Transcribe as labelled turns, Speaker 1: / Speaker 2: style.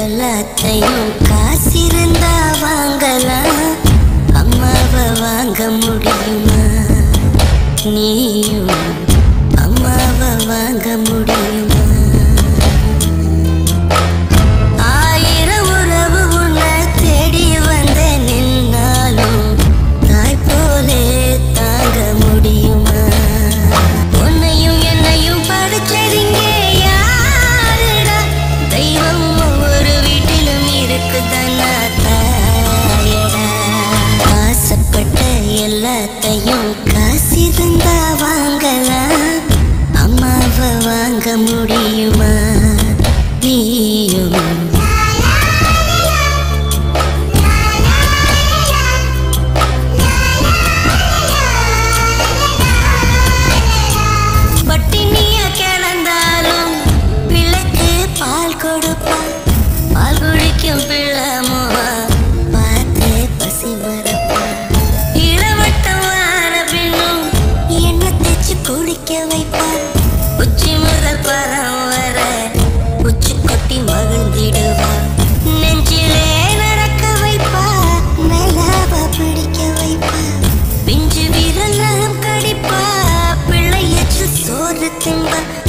Speaker 1: எல்லாத்தையும் காசிருந்தா வாங்கலாம் அம்மாவை வாங்க முடியுமா? நீயும் அம்மாவை வாங்க முடியும்? காசு இருந்தா வாங்கலாம் அம்மாவை வாங்க முடியுமா? நீயும். கிளந்தாலும் பிள்ளைக்கு பால் கொடுப்பான் பால் பிள்ளை looking back.